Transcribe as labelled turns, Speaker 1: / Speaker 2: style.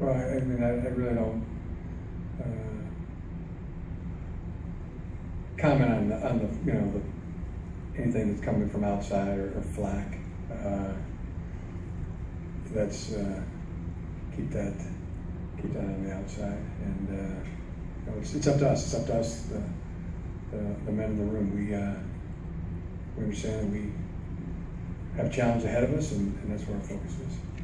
Speaker 1: Well, I, mean, I, I really don't, uh, comment on the, on the, you know, the, anything that's coming from outside or, or flack. Uh, That's, uh, keep that, keep that on the outside, and, uh, you know, it's, it's up to us, it's up to us, the, the, the men in the room, we, uh, we understand that we have a challenge ahead of us, and, and that's where our focus is.